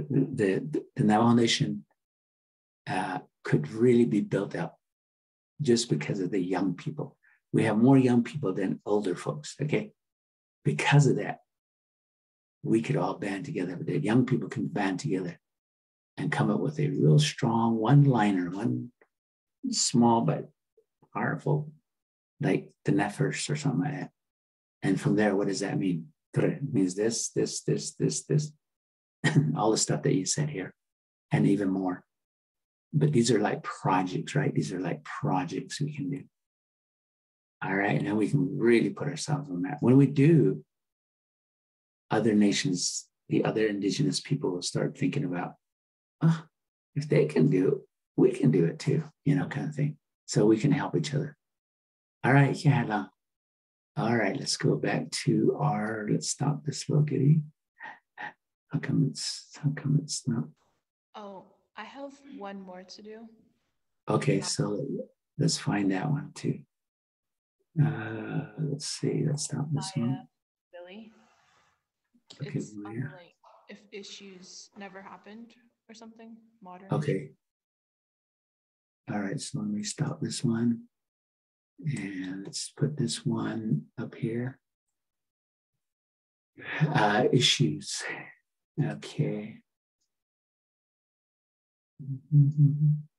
the, the, Navajo Nation uh, could really be built up just because of the young people. We have more young people than older folks, okay? Because of that, we could all band together. The young people can band together and come up with a real strong one liner, one small but powerful, like the Neffers or something like that. And from there, what does that mean? It means this, this, this, this, this, all the stuff that you said here, and even more. But these are like projects, right? These are like projects we can do. All right. Then we can really put ourselves on that. When we do, other nations, the other indigenous people will start thinking about, oh, if they can do it, we can do it too, you know, kind of thing. So we can help each other. All right, yeah. All right, let's go back to our, let's stop this little giddy. How come it's, how come it's not? Oh, I have one more to do. Okay, so let's find that one too. Uh, let's see, let's stop this Maya, one. Billy. Okay, It's Maya. like if issues never happened or something, modern. Okay. All right, so let me stop this one. And let's put this one up here. Uh, issues. Okay.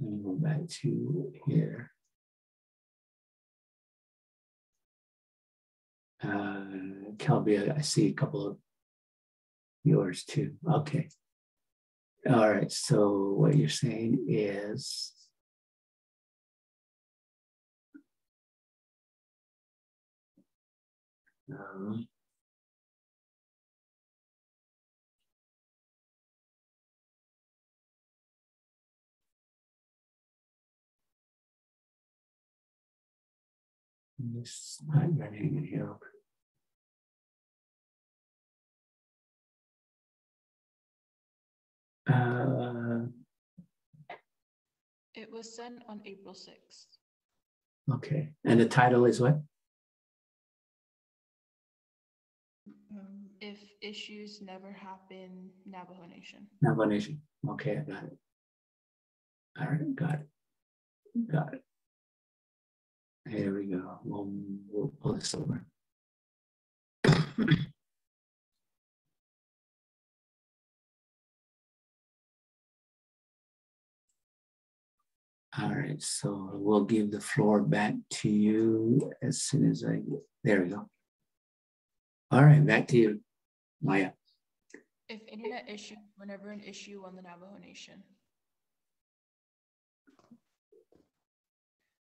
Let me go back to here. Uh, Kelby, I see a couple of yours too. Okay. All right. So what you're saying is um, This not running here. Uh, It was sent on April 6th. okay. And the title is what? If issues never happen, Navajo Nation. Navajo Nation. Okay, I got it. All right, got it. Got it. Here we go. We'll, we'll pull this over. All right, so we'll give the floor back to you as soon as I, there we go. All right, back to you, Maya. If internet issue, whenever an issue on the Navajo Nation.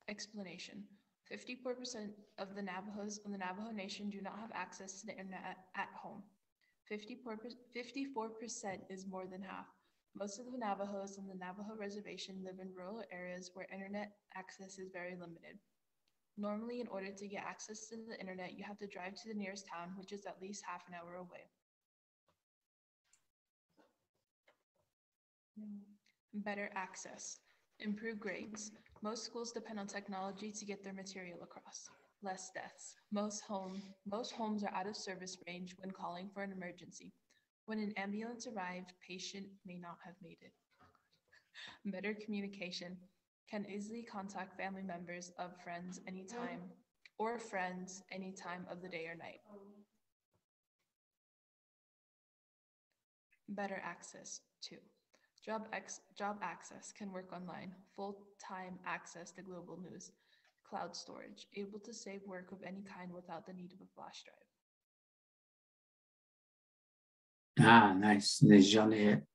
Explanation. Fifty-four percent of the Navajos on the Navajo Nation do not have access to the internet at, home. Fifty-four percent is more than half. Most of the Navajos on the Navajo Reservation live in rural areas where internet access is very limited. Normally, in order to get access to the internet, you have to drive to the nearest town, which is at least half an hour away. Better access. improved grades. Most schools depend on technology to get their material across. Less deaths. Most home most homes are out of service range when calling for an emergency. When an ambulance arrived, patient may not have made it. Better communication. Can easily contact family members of friends anytime or friends any time of the day or night. Better access too. Job ex- job access can work online, full-time access to global news, cloud storage, able to save work of any kind without the need of a flash drive. Ah, nice. Legion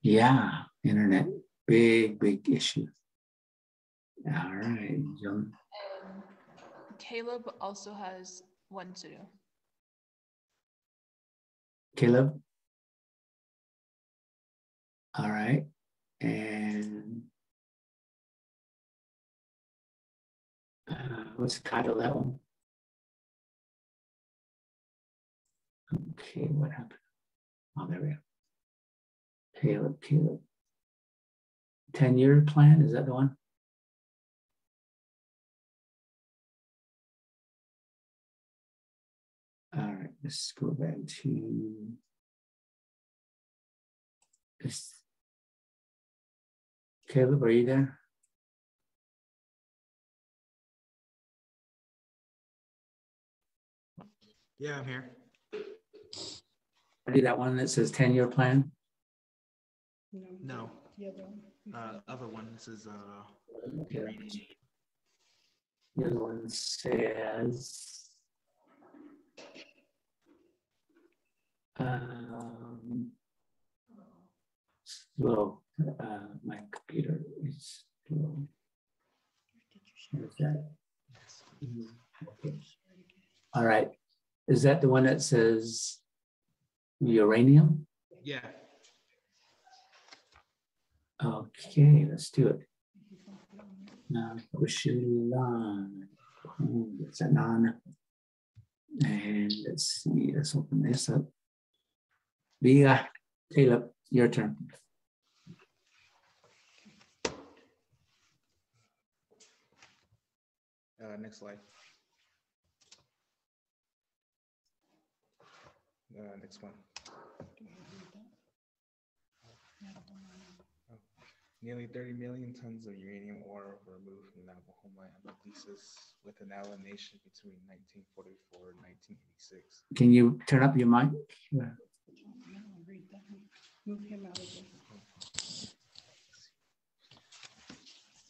Yeah, internet, big, big issue. All right, John. And Caleb also has one to do. Caleb. All right, and uh, what's the title of that one? Okay, what happened? Oh, there we go. Caleb, Caleb. 10 year plan, is that the one? All right, let's go back to this. Caleb, are you there? Yeah, I'm here. I that one that says 10 year plan. No. Uh, other one, this is, uh, Okay. The other one says. Um, slow, uh, my computer is slow. Where's that? Okay. All right, is that the one that says uranium? yeah, Okay, let's do it. Now, Kushilan, it's a non. And let's see, let's open this up. Via, Caleb, your turn. uh, next slide. Uh, next one. Oh, Nearly 30 million tons of uranium ore were removed from Navajo homeland under leases with the Navajo Nation between 1944 and 1986. Can you turn up your mic? Move him out of there.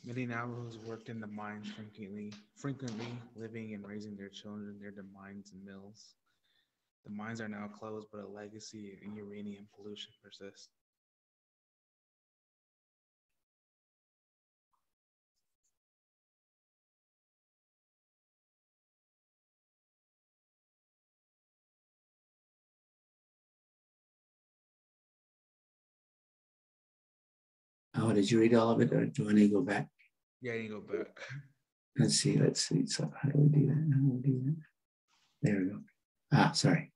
Many Navajos worked in the mines frequently, frequently living and raising their children near the mines and mills. The mines are now closed, but a legacy in uranium pollution persists. Oh, did you read all of it or do I need to go back? Yeah, you go back. Let's see, let's see. So how do we do that? How do we do that? There we go. Ah, sorry.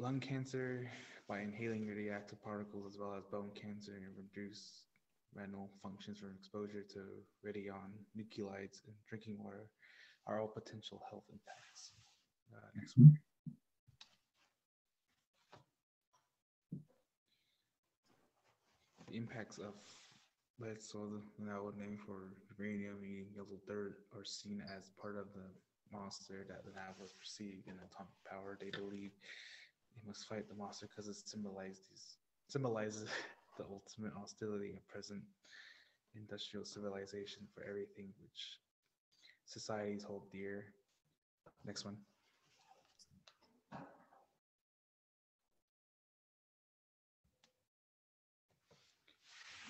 Lung cancer by inhaling radioactive particles, as well as bone cancer and reduced renal functions from exposure to radion nuclides in drinking water are all potential health impacts. Uh, next one. The impacts of leetso, now name for uranium and yellow dirt, are seen as part of the monster that the Navajos perceive in atomic power. They believe they must fight the monster because it symbolizes symbolizes the ultimate hostility of present industrial civilization for everything which societies hold dear. Next one.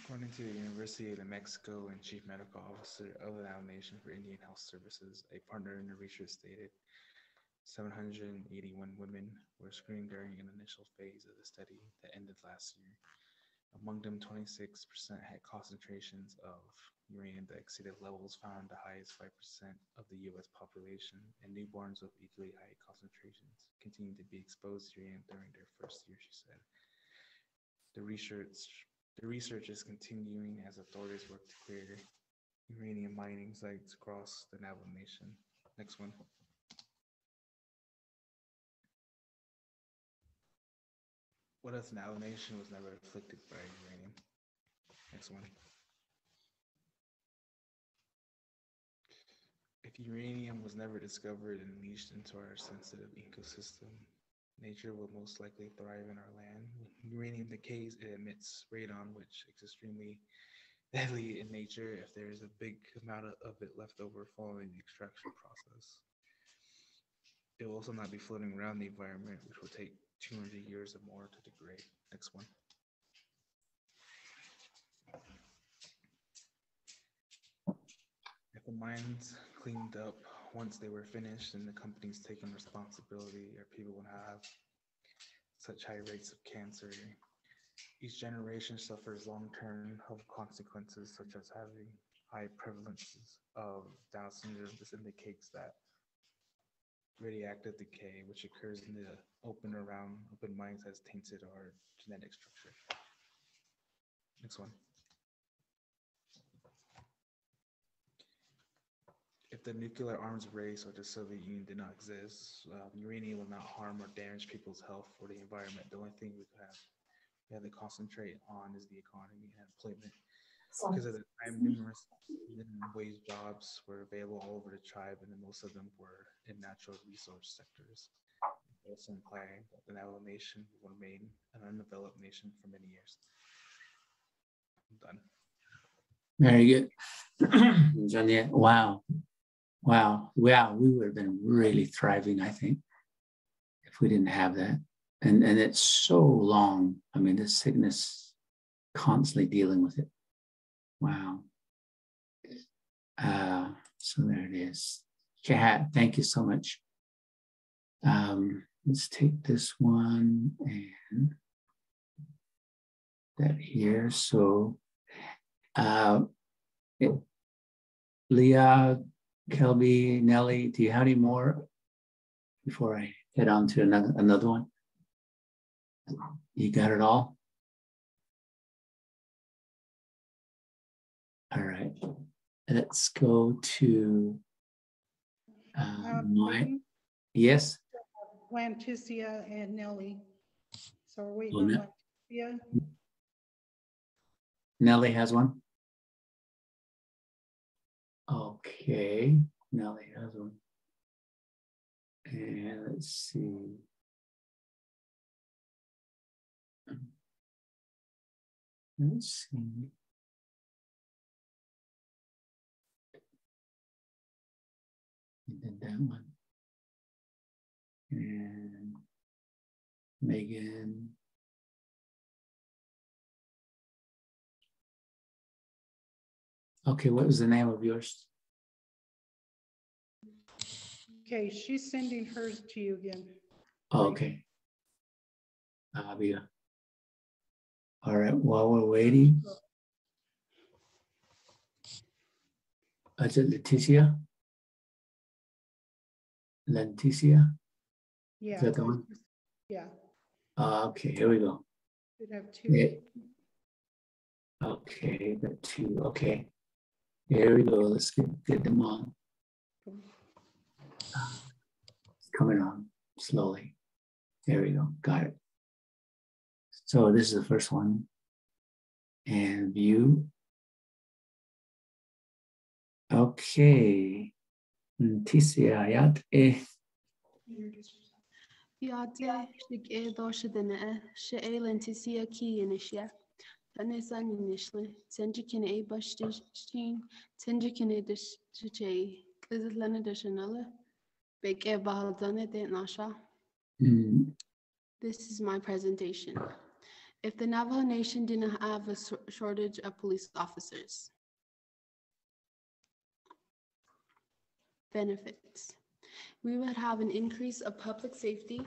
According to the University of New Mexico and Chief Medical Officer of the Nation for Indian Health Services, a partner in the research stated 781 women were screened during an initial phase of the study that ended last year. Among them, 26% had concentrations of uranium that exceeded levels found in the highest 5% of the US population, and newborns with equally high concentrations continued to be exposed to uranium during their first year, she said. The research the research is continuing as authorities work to clear uranium mining sites across the Navajo Nation. Next one. What the Navajo Nation was never afflicted by uranium? Next one. If uranium was never discovered and leached into our sensitive ecosystem, nature will most likely thrive in our land. When uranium decays, it emits radon, which is extremely deadly in nature if there is a big amount of it left over following the extraction process. It will also not be floating around the environment, which will take 200 years or more to degrade. Next one. If the mines cleaned up once they were finished and the companies taking responsibility, our people would have such high rates of cancer. Each generation suffers long-term health consequences, such as having high prevalences of Down syndrome. This indicates that radioactive decay, which occurs in the open around open mines, has tainted our genetic structure. Next one. If the nuclear arms race or the Soviet Union did not exist, uh, uranium will not harm or damage people's health or the environment. The only thing we have we have to concentrate on is the economy and employment. Because at the time, mm-hmm. numerous minimum wage jobs were available all over the tribe, and most of them were in natural resource sectors. Also implying that the Navajo Nation will remain an undeveloped nation for many years. I'm done. Very good. Joniet, wow. Wow. Wow. We would have been really thriving, I think, if we didn't have that. And and it's so long. I mean, this sickness constantly dealing with it. Wow. Uh, so there it is. Kat, thank you so much. Um, let's take this one and that here. So uh, it, Leah, Kelby, Nellie, do you have any more before I head on to another, another one? You got it all? All right, let's go to uh, Uh, my, yes, Leticia and Nellie. So are we Oh, on Leticia? Nellie has one. Okay, Nellie has one. And let's see. Let's see. That one. And Megan. Okay, what was the name of yours? Okay, she's sending hers to you again. Oh, Okay. Abia. All right, while we're waiting. Is it Leticia? Leticia? Yeah. that the one? Yeah, Uh, Okay, here we go. should have two. Okay, the two, okay. Here we go, let's get, get them on. It's Coming on slowly. There we go, got it. So this is the first one. And view. Okay. Tisia, yat, eh, Fiate shig e dosha dana e she e lentisia ki inishia. Tane san inishli. Tenjikin e bashtishin. Tenjikin e dishche. Kizlana dashanala. Bek e bahaldane de nasha. mm, This is my presentation. If the Navajo Nation didn't have a shortage of police officers. Benefits. We would have an increase of public safety.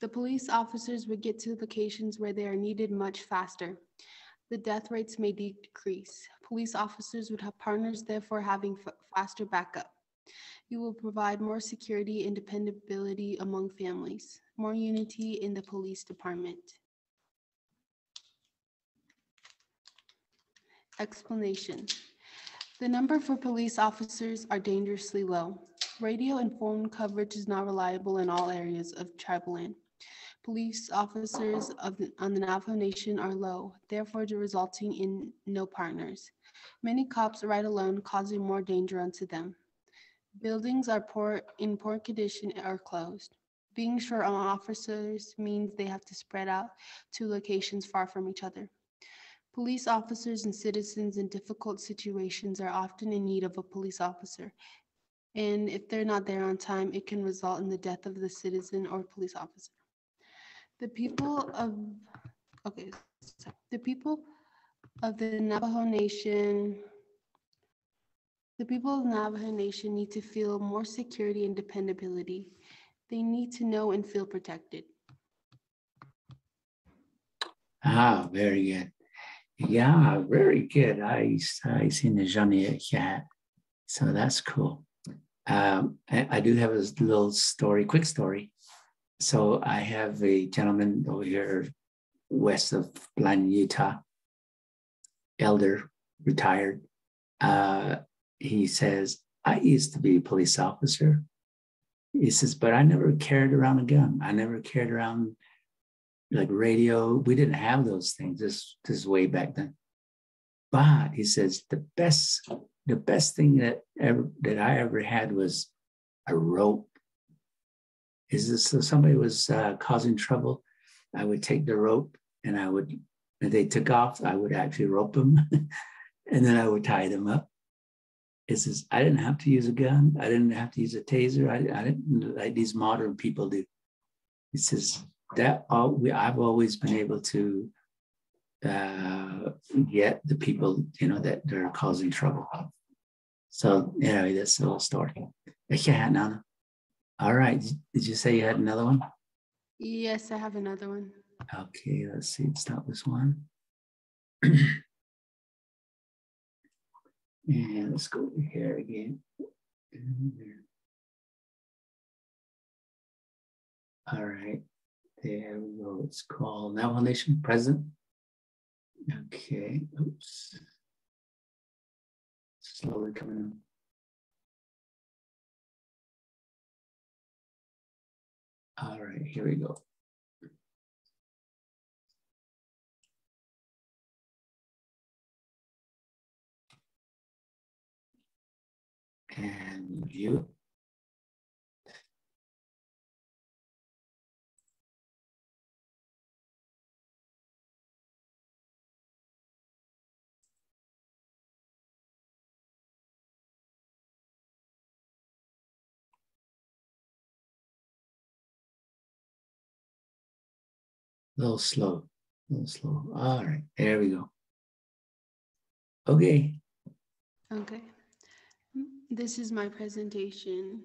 The police officers would get to locations where they are needed much faster. The death rates may decrease. Police officers would have partners, therefore having fa- faster backup. You will provide more security and dependability among families, more unity in the police department. Explanation. The number for police officers are dangerously low. Radio and phone coverage is not reliable in all areas of tribal land. Police officers of, the- on the Navajo Nation are low, therefore resulting in no partners. Many cops ride alone, causing more danger unto them. Buildings are poor, in poor condition or closed. Being short on officers means they have to spread out to locations far from each other. Police officers and citizens in difficult situations are often in need of a police officer. And if they're not there on time, it can result in the death of the citizen or police officer. The people of, okay, so the people of the Navajo Nation, the people of the Navajo Nation need to feel more security and dependability. They need to know and feel protected. ah, very good. Yeah, very good. I, I seen the Johnny cat. So that's cool. Um, I, I do have a little story, quick story. So I have a gentleman over here west of Blanding, Utah, elder, retired. Uh, he says, I used to be a police officer. He says, but I never carried around a gun. I never carried around like radio. We didn't have those things. This, this is way back then. But he says the best, the best thing that ever that I ever had was a rope. Is this so somebody was uh, causing trouble? I would take the rope and I would, if they took off, I would actually rope them and then I would tie them up. It says, I didn't have to use a gun. I didn't have to use a taser. I, I didn't like these modern people do. He says, that all we, I've always been able to uh, get the people, you know, that they're causing trouble. So anyway, that's a little story. Yeah, Nana. All right. Did you say you had another one? Yes, I have another one. Okay, let's see. Stop this one. And let's go over here again. All right, there we go. It's called Navajo Nation Present. Okay, oops. Slowly coming in. All right, here we go. and view. Little slow, a little slow. All right, there we go. Okay. Okay. This is my presentation.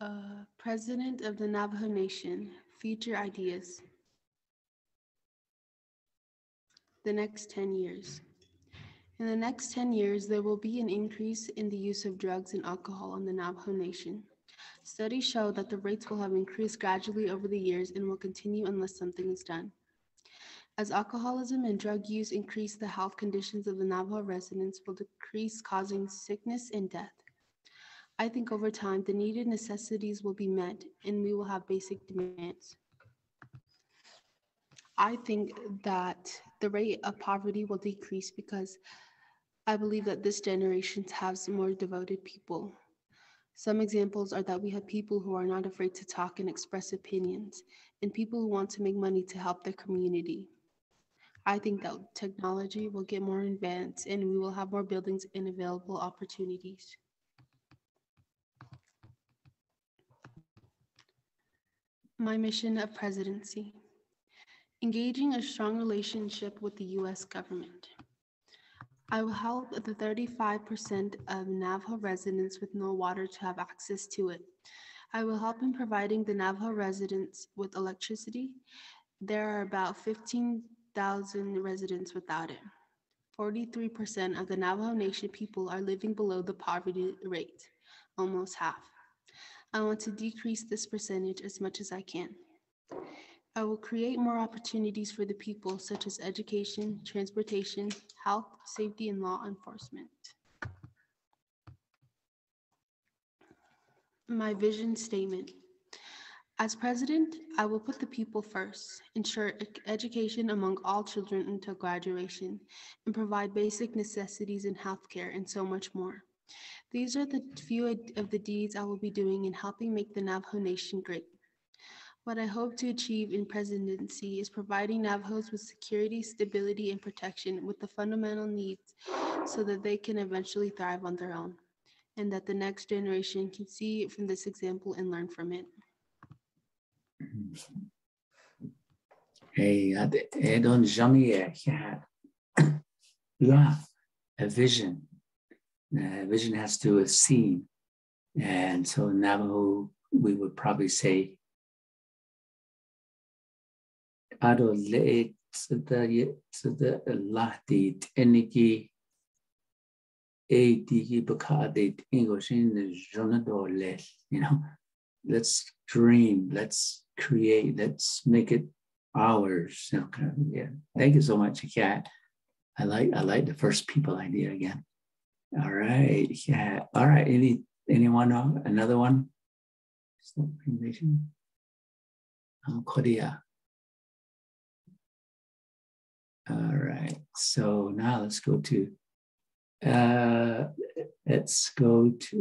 Uh, President of the Navajo Nation, Future Ideas. The next 10 years. In the next 10 years, there will be an increase in the use of drugs and alcohol in the Navajo Nation. Studies show that the rates will have increased gradually over the years and will continue unless something is done. As alcoholism and drug use increase, the health conditions of the Navajo residents will decrease, causing sickness and death. I think over time, the needed necessities will be met and we will have basic demands. I think that the rate of poverty will decrease because I believe that this generation has more devoted people. Some examples are that we have people who are not afraid to talk and express opinions, and people who want to make money to help their community. I think that technology will get more advanced and we will have more buildings and available opportunities. My mission of presidency engaging a strong relationship with the US government. I will help the 35% of Navajo residents with no water to have access to it. I will help in providing the Navajo residents with electricity. There are about 15,000 residents without it. 43% of the Navajo Nation people are living below the poverty rate, almost half. I want to decrease this percentage as much as I can. I will create more opportunities for the people, such as education, transportation, health, safety, and law enforcement. My vision statement. As president, I will put the people first, ensure education among all children until graduation, and provide basic necessities in healthcare and so much more. These are the few of the deeds I will be doing in helping make the Navajo Nation great. What I hope to achieve in presidency is providing Navajos with security, stability, and protection with the fundamental needs so that they can eventually thrive on their own, and that the next generation can see from this example and learn from it. Hey, I don't jamais yeah, a vision. Uh, vision has to do with seeing. And so in Navajo, we would probably say, Ado le tsada Allah di teniki a digi baka de English in the you know, let's dream, let's create, let's make it ours. Yeah. Thank you so much, Kat. I like I like the first people idea again. All right. Yeah. All right. Any anyone, uh, another one? Presentation. Um, Korea. All right, so now let's go to, uh, let's go to,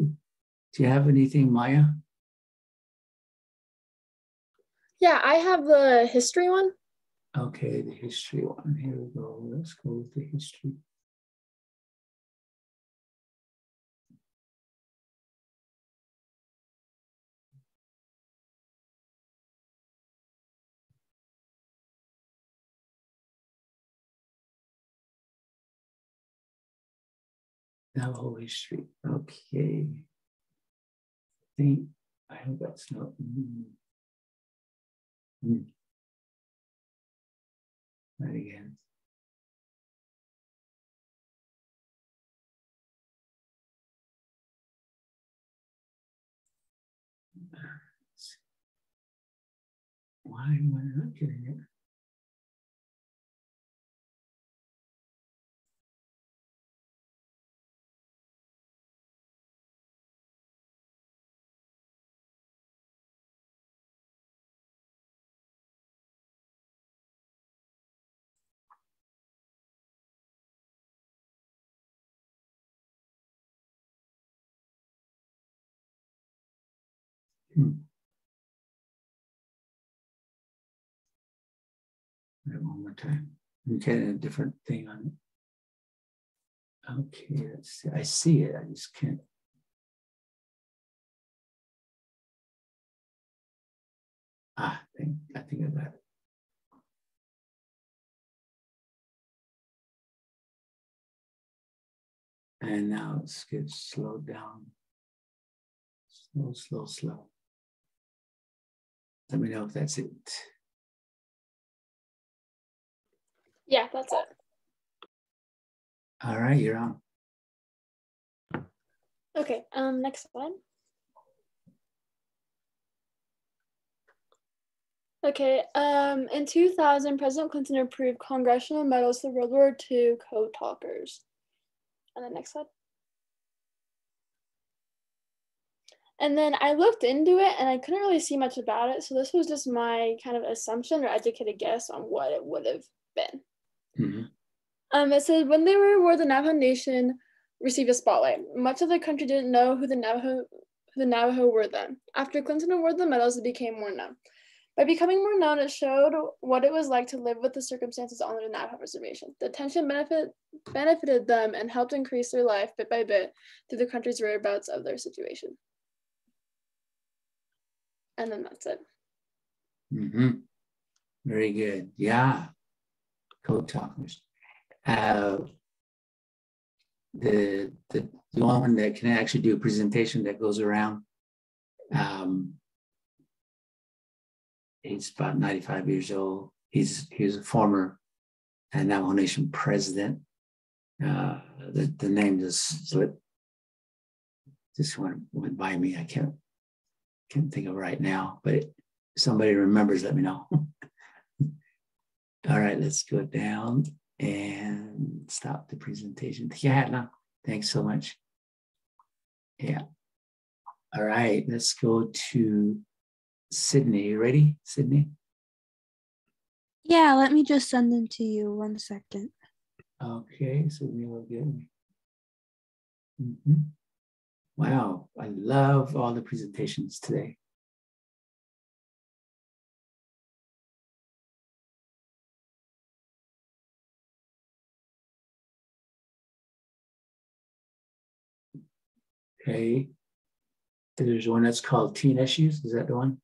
do you have anything, Maya? Yeah, I have the history one. Okay, the history one. Here we go. Let's go with the history. Navajo history. Okay. I think I hope that's not. mm. Hmm. Right again. Why am I not getting it? One more time. I'm getting a different thing on it. Okay, let's see. I see it. I just can't. Ah, I think I think I got it. And now it's get slowed down. Slow, slow, slow. Let me know if that's it. Yeah, that's it. All right, you're on. Okay, um, next one. Okay, um, in 2000, President Clinton approved congressional medals to World War II code talkers. And the next slide. And then I looked into it and I couldn't really see much about it. So this was just my kind of assumption or educated guess on what it would have been. Mhm. Um, it said when they were awarded, the Navajo Nation received a spotlight. Much of the country didn't know who the Navajo who the Navajo were then. After Clinton awarded the medals, it became more known. By becoming more known, it showed what it was like to live with the circumstances on the Navajo reservation. The attention benefit benefited them and helped increase their life bit by bit through the country's whereabouts of their situation. And then that's it. Mm-hmm. Very good. Yeah. Code talkers. Uh, the, the the one that can actually do a presentation that goes around. Um, he's about 95 years old. He's he's a former uh, Navajo Nation president. Uh, the, the name just slipped, just went, went by me. I can't can't think of it right now, but if somebody remembers, let me know. All right, let's go down and stop the presentation. Yeah, no, thanks so much. Yeah. All right, let's go to Sydney. You ready, Sydney? Yeah, let me just send them to you. One second. Okay, Sydney will get me. Mhm. Wow, I love all the presentations today. Okay. There's one that's called teen issues. Is that the one?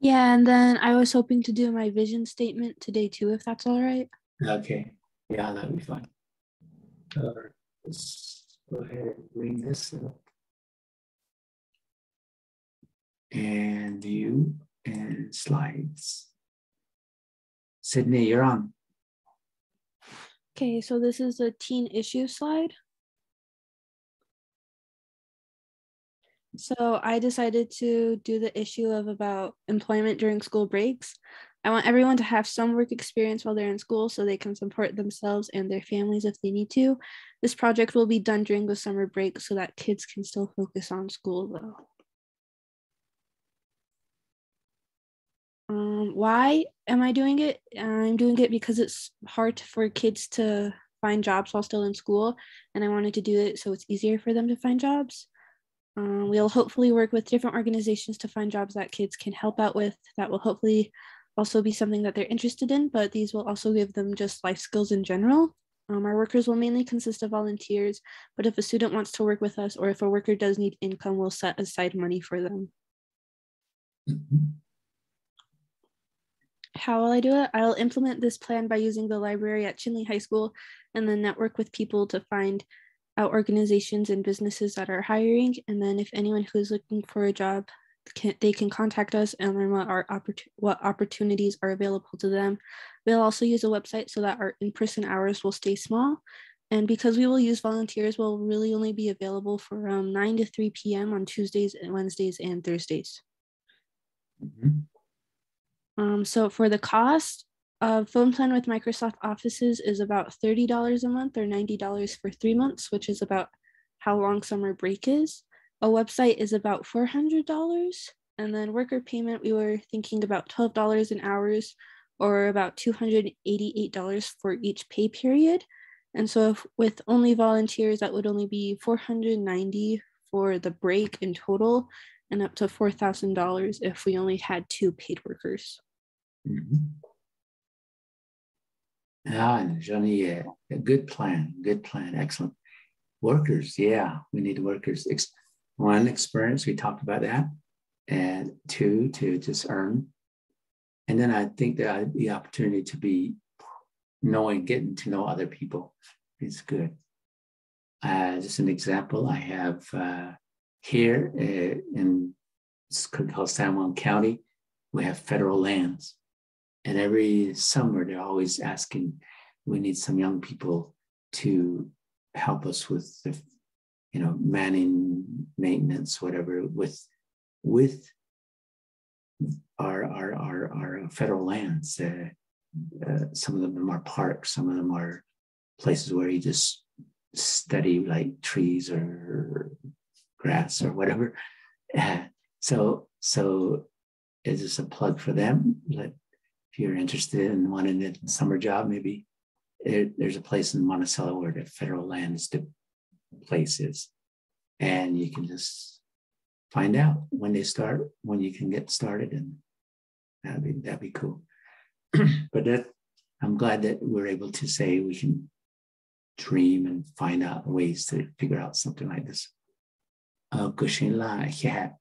Yeah, and then I was hoping to do my vision statement today too, if that's all right. Okay. Yeah, that'd be fine. Right, let's go ahead and bring this up. And view and slides. Sydney, you're on. Okay, so this is a teen issue slide. So I decided to do the issue of about employment during school breaks. I want everyone to have some work experience while they're in school so they can support themselves and their families if they need to. This project will be done during the summer break so that kids can still focus on school though. Um, why am I doing it? I'm doing it because it's hard for kids to find jobs while still in school, and I wanted to do it so it's easier for them to find jobs. Um, we'll hopefully work with different organizations to find jobs that kids can help out with that will hopefully also be something that they're interested in, but these will also give them just life skills in general. Um, our workers will mainly consist of volunteers, but if a student wants to work with us or if a worker does need income, we'll set aside money for them. Mhm. How will I do it? I'll implement this plan by using the library at Chinle High School and then network with people to find out organizations and businesses that are hiring. And then if anyone who is looking for a job, can, they can contact us and learn what our opportu- what opportunities are available to them. We'll also use a website so that our in-person hours will stay small. And because we will use volunteers, we'll really only be available for um, 9 to 3 p.m. on Tuesdays and Wednesdays and Thursdays. Mhm. Um, so for the cost, a phone plan with Microsoft Offices is about $30 a month or $90 for three months, which is about how long summer break is. A website is about $400. And then worker payment, we were thinking about $12 an hours or about $288 for each pay period. And so if, with only volunteers, that would only be 490 for the break in total and up to $4,000 if we only had two paid workers. Mhm. Ah, Johnny, yeah, a good plan, good plan, excellent. Workers, yeah, we need workers. Ex- One, experience, we talked about that. And two, to just earn. And then I think that the opportunity to be knowing, getting to know other people is good. Uh, just an example, I have uh, here uh, in it's called San Juan County, we have federal lands. And every summer, they're always asking, we need some young people to help us with the, you know, manning, maintenance, whatever, with with our our our, our federal lands. Uh, uh, some of them are parks, some of them are places where you just study like trees or grass or whatever. Uh, so so is this a plug for them? If you're interested in wanting a summer job, maybe there, there's a place in Monticello where the federal lands the place is. And you can just find out when they start, when you can get started, and that'd be that'd be cool. but that I'm glad that we're able to say we can dream and find out ways to figure out something like this. Uh, Kushinla, yeah.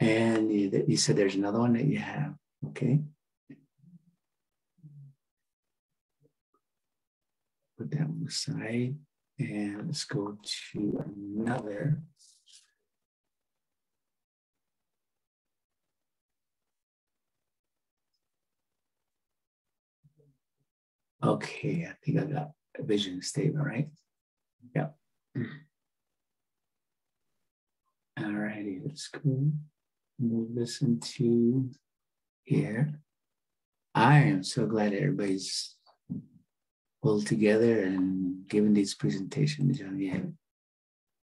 And you, you said there's another one that you have, okay? put that one aside and let's go to another. Okay, I think I got a vision statement, right? Yeah. All righty, let's go move this into here. I am so glad everybody's pulled together and given these presentations. Yeah,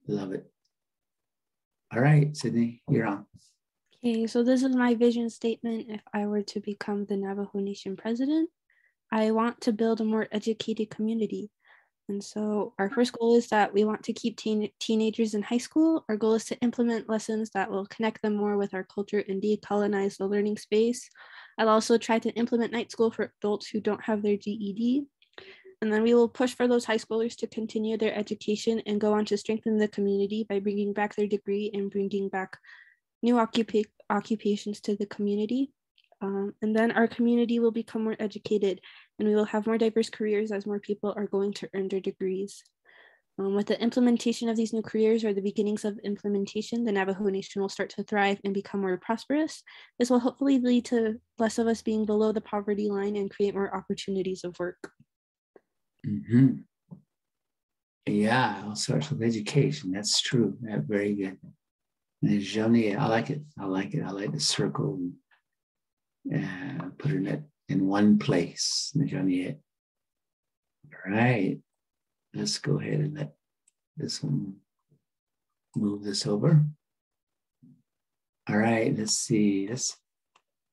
love it. All right, Sydney, you're on. Okay, so this is my vision statement if I were to become the Navajo Nation president. I want to build a more educated community. And so our first goal is that we want to keep teen- teenagers in high school. Our goal is to implement lessons that will connect them more with our culture and decolonize the learning space. I'll also try to implement night school for adults who don't have their GED. And then we will push for those high schoolers to continue their education and go on to strengthen the community by bringing back their degree and bringing back new occupa- occupations to the community. Um, and then our community will become more educated and we will have more diverse careers as more people are going to earn their degrees. Um, with the implementation of these new careers or the beginnings of implementation, the Navajo Nation will start to thrive and become more prosperous. This will hopefully lead to less of us being below the poverty line and create more opportunities of work. Mm-hmm. Yeah, all sorts of education. That's true. Yeah, very good. And Johnny, I like it. I like it. I like the circle. And put it in one place. All right, let's go ahead and let this one move this over. All right, let's see. This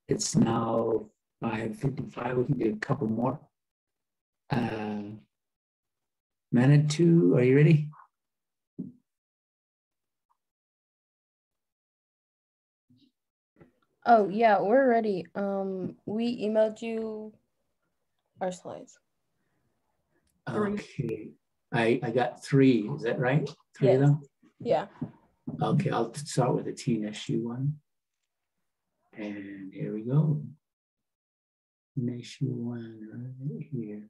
it's now 5:55. We can do a couple more. Uh, Manitou, are you ready? Oh, yeah, we're ready. Um, we emailed you our slides. Okay, I, I got three, is that right? Three of them? Yeah. Okay, I'll start with the teen issue one. And here we go. Teen issue one right here.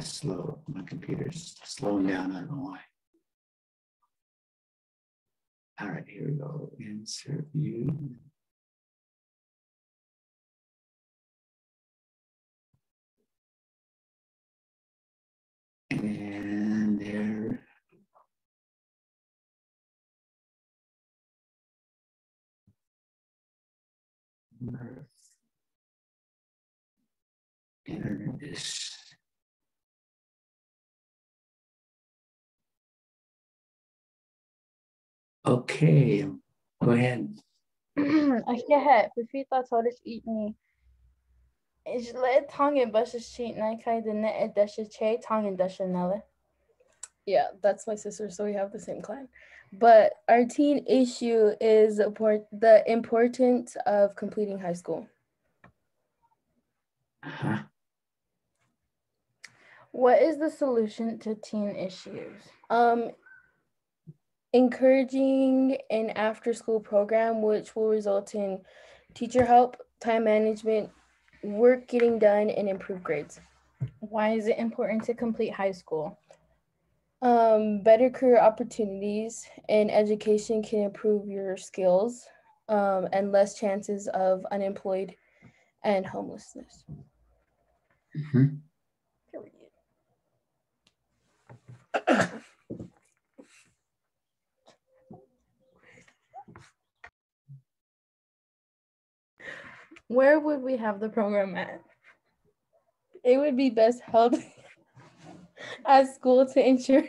Slow, my computer's slowing down, I don't know why. All right, here we go, insert view. And there. Internet is. Okay, go ahead. أحياها في طارش إيدني إجلاء تانغن باش الشيء نايكاي دنا إدش الشيء تانغن دش النالة. Yeah, that's my sister, so we have the same clan. But our teen issue is apport- the importance of completing high school. Uh-huh. What is the solution to teen issues? Um, encouraging an after school program which will result in teacher help, time management, work getting done, and improved grades. Why is it important to complete high school? Um, better career opportunities and education can improve your skills um, and less chances of unemployed and homelessness. Mhm. Period. Where would we have the program at? It would be best held at school to ensure.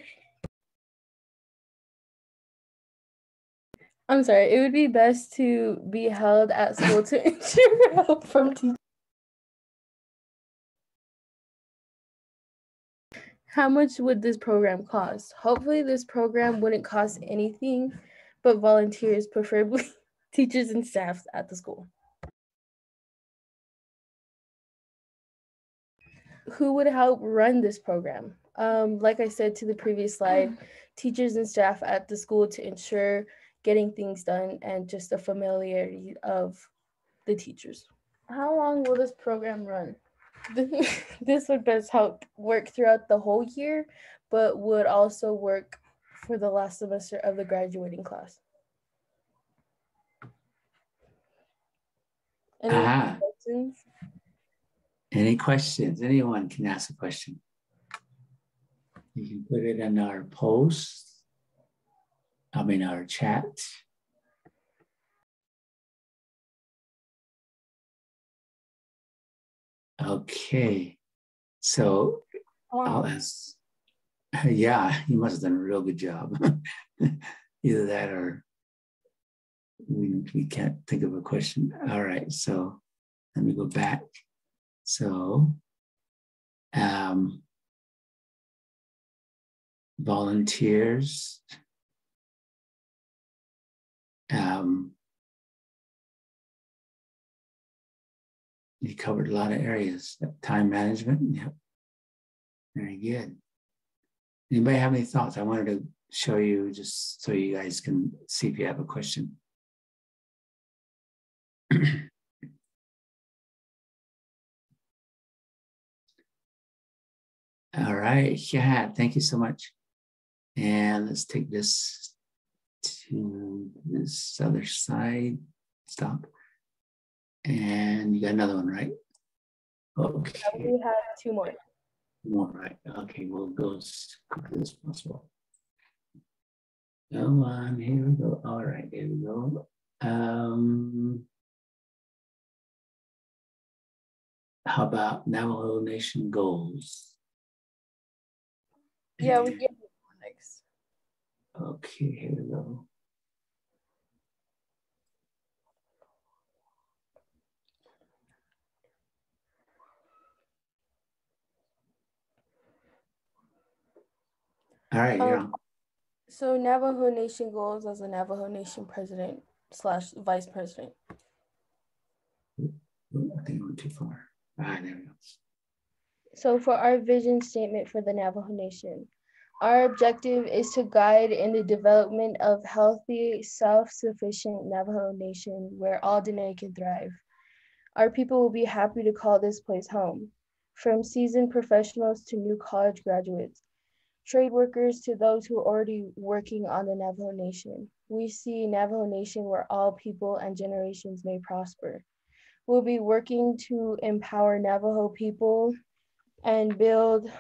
I'm sorry, it would be best to be held at school to ensure help from teachers. How much would this program cost? Hopefully, this program wouldn't cost anything but volunteers, preferably teachers and staff at the school. Who would help run this program? Um, like I said to the previous slide, teachers and staff at the school to ensure getting things done and just the familiarity of the teachers. How long will this program run? this would best help work throughout the whole year, but would also work for the last semester of the graduating class. Any Ah. questions? Any questions? Anyone can ask a question. You can put it in our post. I mean, our chat. Okay, so I'll ask. Yeah, you must have done a real good job. Either that or we, we can't think of a question. All right, so let me go back. So, um, volunteers, um, you covered a lot of areas. Time management, yep. Very good. Anybody have any thoughts? I wanted to show you just so you guys can see if you have a question. All right, yeah, thank you so much. And let's take this to this other side. Stop. And you got another one, right? Okay, We have two more. one right. Okay, we'll go as quickly as possible. Come on, here we go. All right, here we go. Um, how about Navajo Nation goals? Yeah, we get next. Okay, here we go. All right, you're Um. So Navajo Nation goals as a Navajo Nation president slash vice president. I think I went too far. Ah, there we go. So for our vision statement for the Navajo Nation, our objective is to guide in the development of healthy, self-sufficient Navajo Nation where all Dene can thrive. Our people will be happy to call this place home, from seasoned professionals to new college graduates, trade workers to those who are already working on the Navajo Nation. We see Navajo Nation where all people and generations may prosper. We'll be working to empower Navajo people and build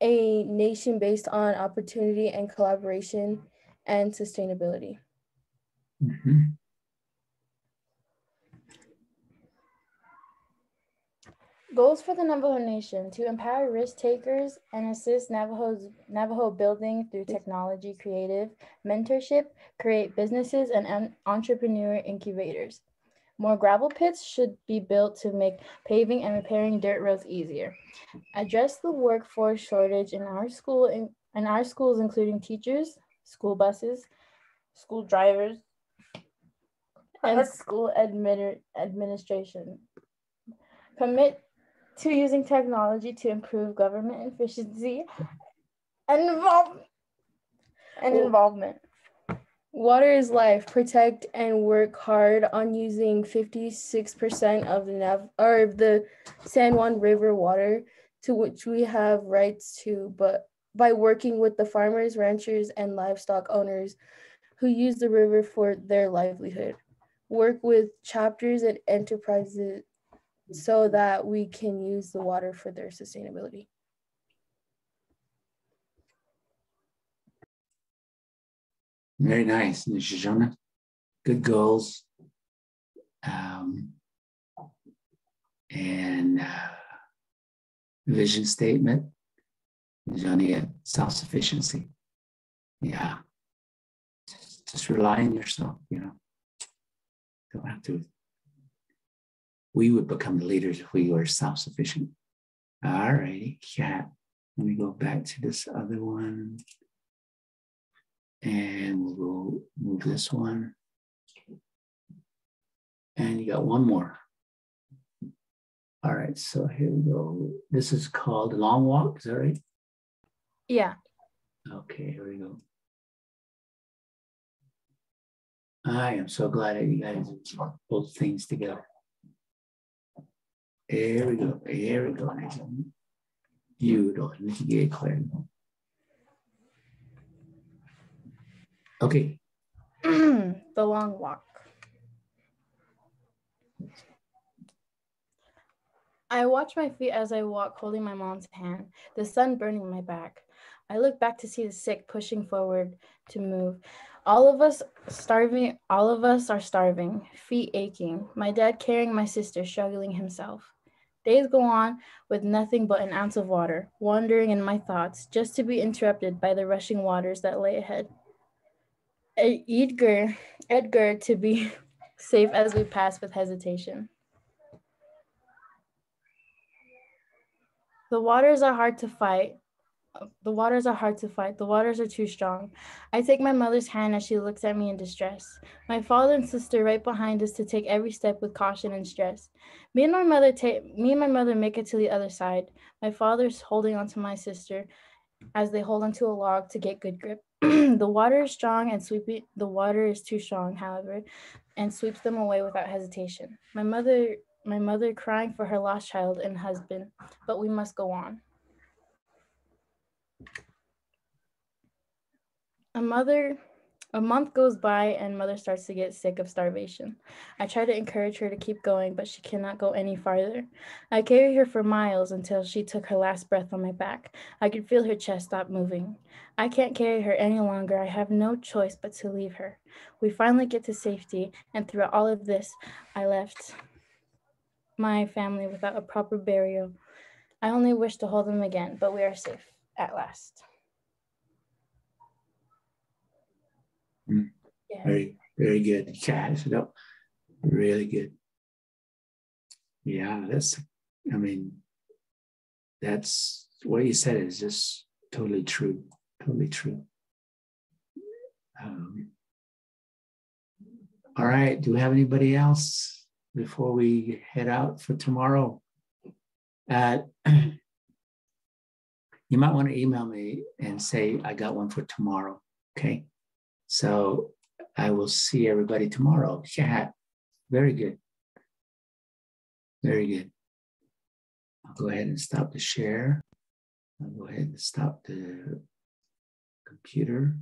a nation based on opportunity and collaboration and sustainability. Mhm. Goals for the Navajo Nation to empower risk takers and assist Navajo's Navajo building through technology, creative mentorship, create businesses and entrepreneur incubators. More gravel pits should be built to make paving and repairing dirt roads easier. Address the workforce shortage in our school in, in our schools, including teachers, school buses, school drivers, and school admin, administration. Commit to using technology to improve government efficiency and involve and involvement. Water is life. Protect and work hard on using 56% of the Nav or the San Juan River water to which we have rights to, but by working with the farmers, ranchers, and livestock owners who use the river for their livelihood. Work with chapters and enterprises so that we can use the water for their sustainability. Very nice, Nishijona. Good goals. Um, and uh, vision statement. Nishijona, self-sufficiency. Yeah. Just, just rely on yourself, you know. Don't have to. We would become the leaders if we were self-sufficient. All righty, cat. Let me go back to this other one. And we'll go move this one. And you got one more. All right, so here we go. This is called Long Walk, is that right? Yeah. Okay, here we go. I am so glad that you guys pulled things together. Here we go. Here we go. You don't need to get clear. Okay, the long walk. I watch my feet as I walk, holding my mom's hand, the sun burning my back. I look back to see the sick pushing forward to move. All of us starving, all of us are starving, feet aching, my dad carrying my sister, struggling himself. Days go on with nothing but an ounce of water, wandering in my thoughts, just to be interrupted by the rushing waters that lay ahead. Edgar, Edgar to be safe as we pass with hesitation. The waters are hard to fight. The waters are hard to fight. The waters are too strong. I take my mother's hand as she looks at me in distress. My father and sister right behind us to take every step with caution and stress. Me and my mother take me and my mother make it to the other side. My father's holding onto my sister as they hold onto a log to get good grip. the water is strong and sweeping the water is too strong, however, and sweeps them away without hesitation. My mother my mother crying for her lost child and husband, but we must go on. A mother A month goes by and mother starts to get sick of starvation. I try to encourage her to keep going, but she cannot go any farther. I carry her for miles until she took her last breath on my back. I could feel her chest stop moving. I can't carry her any longer. I have no choice but to leave her. We finally get to safety, and throughout all of this, I left my family without a proper burial. I only wish to hold them again, but we are safe at last. Mm. Yeah. Very, very good. Catch it up. Really good. Yeah, that's, I mean, that's what you said is just totally true. Totally true. Um, all right. Do we have anybody else before we head out for tomorrow? Uh, you might want to email me and say, I got one for tomorrow. Okay. So I will see everybody tomorrow. Yeah, very good. Very good. I'll go ahead and stop the share. I'll go ahead and stop the computer.